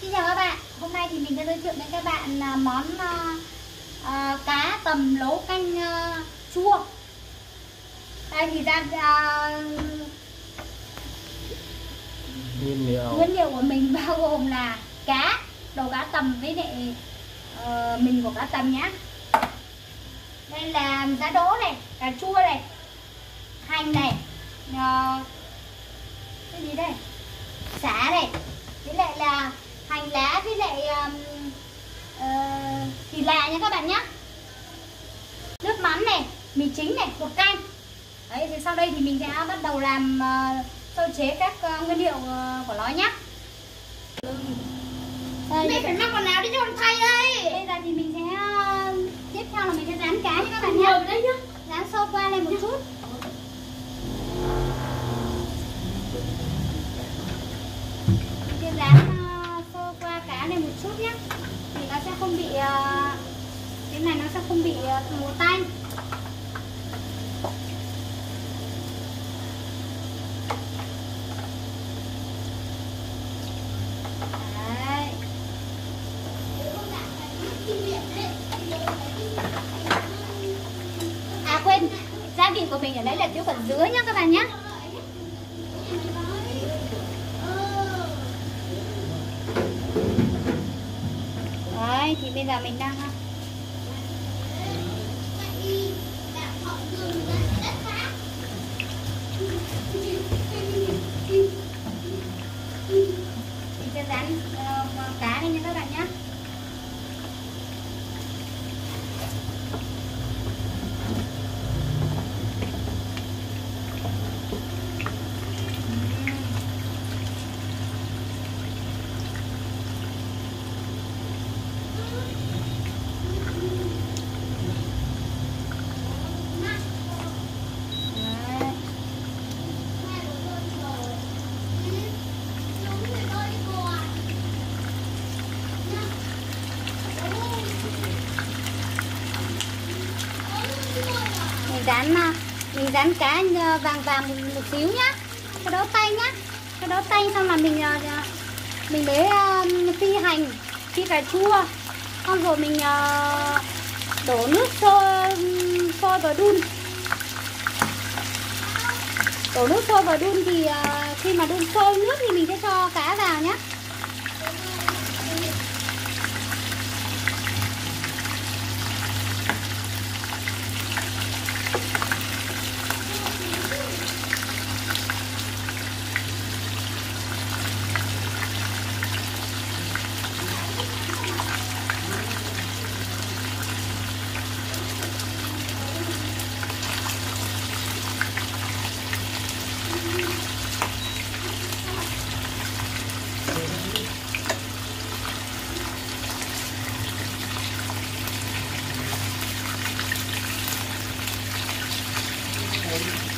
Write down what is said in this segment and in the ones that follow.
Xin chào các bạn, hôm nay thì mình sẽ giới thiệu đến các bạn à, món uh, uh, cá tầm lấu canh uh, chua. Đây thì ra uh, nguyên liệu. nguyên liệu của mình bao gồm là cá, đầu cá tầm với lại uh, mình của cá tầm nhá. Đây là giá đỗ này, cà chua này, hành này, uh, cái gì đây, xả này, với lại là hành lá với lại um, uh, thịt lạ nha các bạn nhé nước mắm này mì chính này bột canh. Đấy thì sau đây thì mình sẽ bắt đầu làm uh, sơ chế các uh, nguyên liệu uh, của nó nhé Mẹ phải mang quần áo đi cho con thay đây bây giờ thì mình sẽ uh, tiếp theo là mình sẽ rán cá nha các bạn nhé đấy nhá rán sơ qua lên một chút mình sẽ rán uh, sơ qua cá này một chút nhé thì nó sẽ không bị à, cái này nó sẽ không bị à, uh, mùa tay À quên, gia vị của mình ở đấy là thiếu phần dứa nhá các bạn nhé. Đấy, thì bây giờ mình đang mình sẽ rán uh, cá lên nha các bạn nhé. Đấy. mình dán à, mình dán cá ờ, vàng vàng một, một xíu nhá. Cái đỡ tay nhá. Cái đỡ tay xong là mình ờ, ờ, mình lấy phi hành phi cà chua. Xong rồi mình đổ nước sôi sôi vào đun. Đổ nước sôi vào đun thì khi mà đun sôi nước thì mình sẽ cho cá vào nhá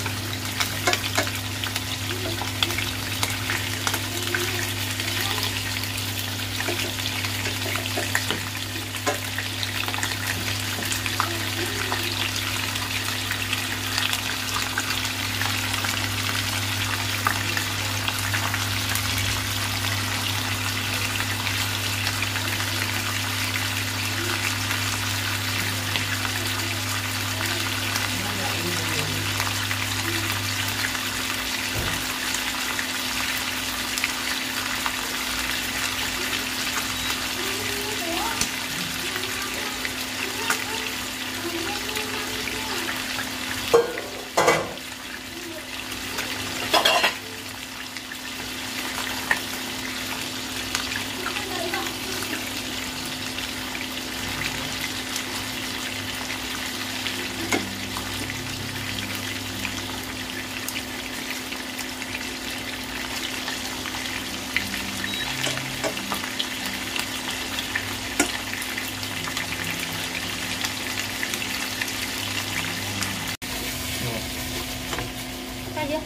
Sao chưa?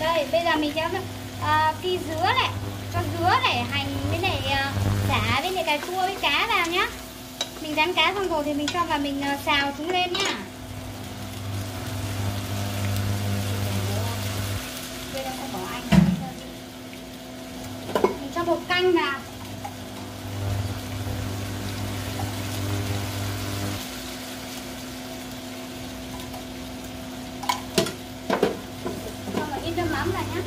Rồi. Đây, bây giờ mình sẽ ờ, uh, phi dứa này, cho dứa này, hành với lại uh, xả với lại cà chua với cá vào nhá. Mình rán cá xong rồi thì mình cho vào mình uh, xào chúng lên nhá. mình cho bột canh vào ấm ra nhé.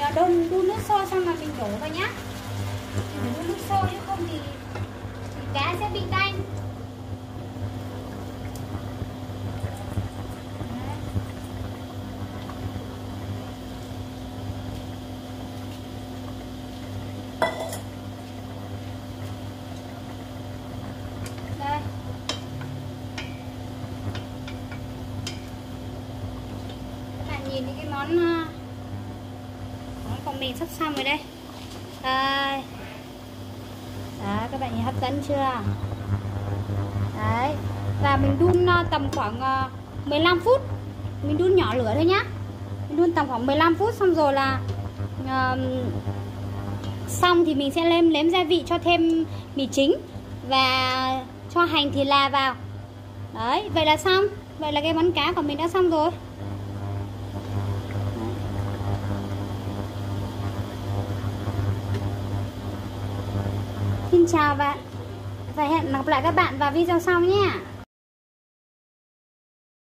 À, đun đun nước sôi xong là mình đổ vào nhá. Đun nước sôi chứ không thì, thì cá sẽ bị tay những cái món ờ, món của mình sắp xong rồi đây. Đây. Đó các bạn nhìn hấp dẫn chưa? Đấy. Và mình đun ờ, tầm khoảng ờ, 15 phút. Mình đun nhỏ lửa thôi nhá. Mình đun tầm khoảng 15 phút xong rồi là ờm, xong thì mình sẽ lên nếm gia vị cho thêm mì chính và cho hành thì là vào. Đấy vậy là xong. Vậy là cái món cá của mình đã xong rồi. Chào bạn và hẹn gặp lại các bạn vào video sau nhé.